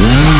Mm-hmm.